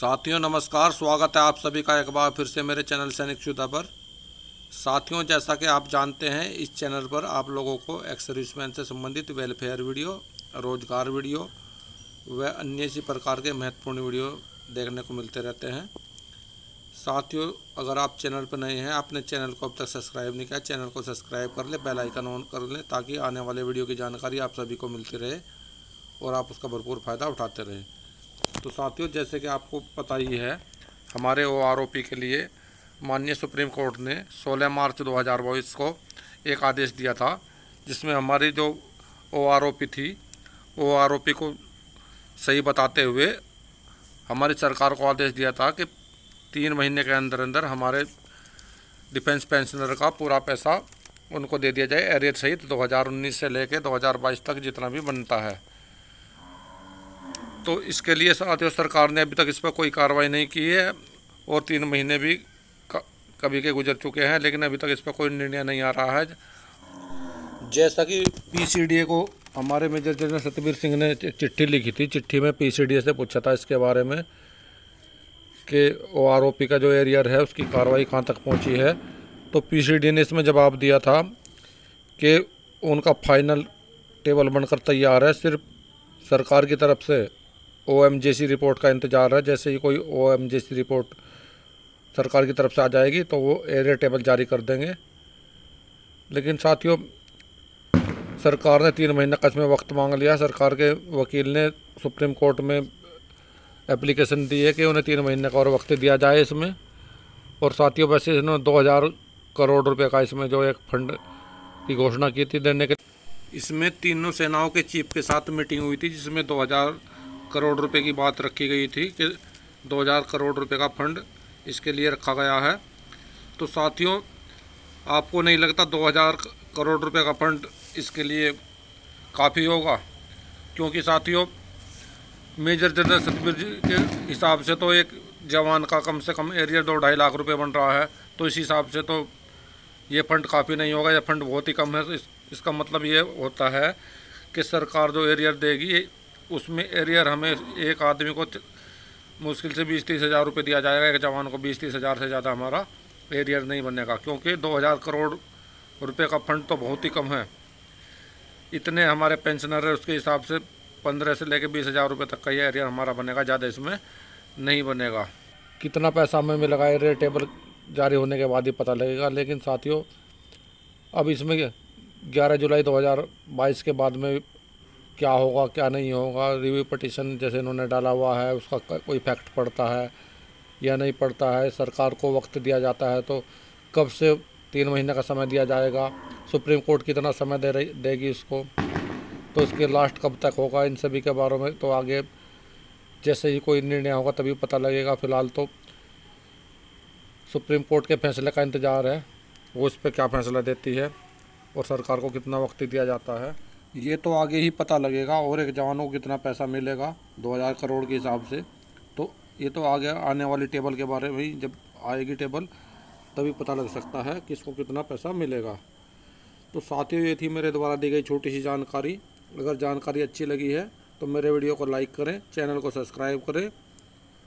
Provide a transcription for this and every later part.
साथियों, नमस्कार, स्वागत है आप सभी का एक बार फिर से मेरे चैनल सैनिक शुदा पर। साथियों, जैसा कि आप जानते हैं, इस चैनल पर आप लोगों को एक्स सर्विसमैन से संबंधित वेलफेयर वीडियो, रोज़गार वीडियो व अन्य इसी प्रकार के महत्वपूर्ण वीडियो देखने को मिलते रहते हैं। साथियों, अगर आप चैनल पर नए हैं, आपने चैनल को अब तक सब्सक्राइब नहीं किया, चैनल को सब्सक्राइब कर ले बेलाइकन ऑन कर लें, ताकि आने वाले वीडियो की जानकारी आप सभी को मिलती रहे और आप उसका भरपूर फ़ायदा उठाते रहें। तो साथियों, जैसे कि आपको पता ही है, हमारे ओ आर के लिए माननीय सुप्रीम कोर्ट ने 16 मार्च 2022 को एक आदेश दिया था, जिसमें हमारी जो ओ आर थी, ओ आर को सही बताते हुए हमारी सरकार को आदेश दिया था कि तीन महीने के अंदर अंदर हमारे डिफेंस पेंशनर का पूरा पैसा उनको दे दिया जाए, एरियर सहित 2019 से लेकर 2022 तक जितना भी बनता है। तो इसके लिए साथियों सरकार ने अभी तक इस पर कोई कार्रवाई नहीं की है और तीन महीने भी कभी के गुजर चुके हैं, लेकिन अभी तक इस पर कोई निर्णय नहीं आ रहा है। जैसा कि पीसीडीए को हमारे मेजर जनरल सतबीर सिंह ने चिट्ठी लिखी थी। चिट्ठी में पीसीडीए से पूछा था इसके बारे में कि ओ आर का जो एरियर है, उसकी कार्रवाई कहाँ तक पहुँची है। तो पी ने इसमें जवाब दिया था कि उनका फाइनल टेबल बनकर तैयार है, सिर्फ़ सरकार की तरफ़ से। ओ एम जे सी रिपोर्ट का इंतज़ार है। जैसे ही कोई ओ एम जे सी रिपोर्ट सरकार की तरफ़ से आ जाएगी तो वो एरिया टेबल जारी कर देंगे। लेकिन साथियों, सरकार ने तीन महीने का इसमें वक्त मांग लिया। सरकार के वकील ने सुप्रीम कोर्ट में एप्लीकेशन दी है कि उन्हें तीन महीने का और वक्त दिया जाए इसमें। और साथियों, वैसे इन्होंने दो हज़ार करोड़ रुपए का इसमें जो एक फंड की घोषणा की थी देने के इसमें तीनों सेनाओं के चीफ के साथ मीटिंग हुई थी, जिसमें दो हज़ार करोड़ रुपए की बात रखी गई थी कि 2000 करोड़ रुपए का फंड इसके लिए रखा गया है। तो साथियों आपको नहीं लगता 2000 करोड़ रुपए का फंड इसके लिए काफ़ी होगा? क्योंकि साथियों मेजर जनरल सतबीर जी के हिसाब से तो एक जवान का कम से कम एरियर दो ढाई लाख रुपए बन रहा है। तो इस हिसाब से तो ये फंड काफ़ी नहीं होगा यह फंड बहुत ही कम है। इस, इसका मतलब ये होता है कि सरकार जो एरियर देगी उसमें एरियर हमें एक आदमी को मुश्किल से बीस तीस हज़ार रुपये दिया जाएगा, एक जवान को बीस तीस हज़ार से ज़्यादा हमारा एरियर नहीं बनेगा क्योंकि दो हज़ार करोड़ रुपए का फंड तो बहुत ही कम है। इतने हमारे पेंशनर है, उसके हिसाब से पंद्रह से लेकर बीस हज़ार रुपये तक का ये एरियर हमारा बनेगा, ज़्यादा इसमें नहीं बनेगा। कितना पैसा हमें मिलेगा एरियर टेबल जारी होने के बाद ही पता लगेगा, लेकिन साथियों, अब इसमें ग्यारह जुलाई 2022 के बाद में क्या होगा, क्या नहीं होगा रिव्यू पटिशन जैसे इन्होंने डाला हुआ है, उसका कोई इफ़ेक्ट पड़ता है या नहीं पड़ता है, सरकार को वक्त दिया जाता है तो कब से तीन महीने का समय दिया जाएगा, सुप्रीम कोर्ट कितना समय दे रही, देगी इसको तो इसके लास्ट कब तक होगा, इन सभी के बारे में तो आगे जैसे ही कोई निर्णय होगा तभी पता लगेगा, फ़िलहाल तो सुप्रीम कोर्ट के फैसले का इंतज़ार है, वो इस पर क्या फ़ैसला देती है और सरकार को कितना वक्त दिया जाता है। ये तो आगे ही पता लगेगा और एक जवानों को कितना पैसा मिलेगा 2000 करोड़ के हिसाब से। तो ये तो आगे आने वाली टेबल के बारे में ही जब आएगी टेबल, तभी पता लग सकता है किसको कितना पैसा मिलेगा। तो साथियों, ये थी मेरे द्वारा दी गई छोटी सी जानकारी। अगर जानकारी अच्छी लगी है तो मेरे वीडियो को लाइक करें, चैनल को सब्सक्राइब करें,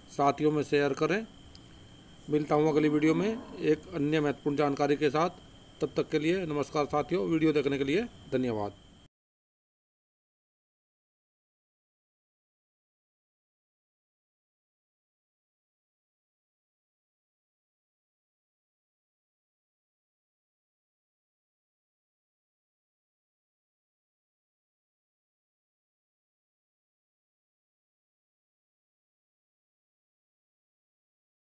साथियों में शेयर करें। मिलता हूँ अगली वीडियो में एक अन्य महत्वपूर्ण जानकारी के साथ। तब तक के लिए नमस्कार साथियों, वीडियो देखने के लिए धन्यवाद।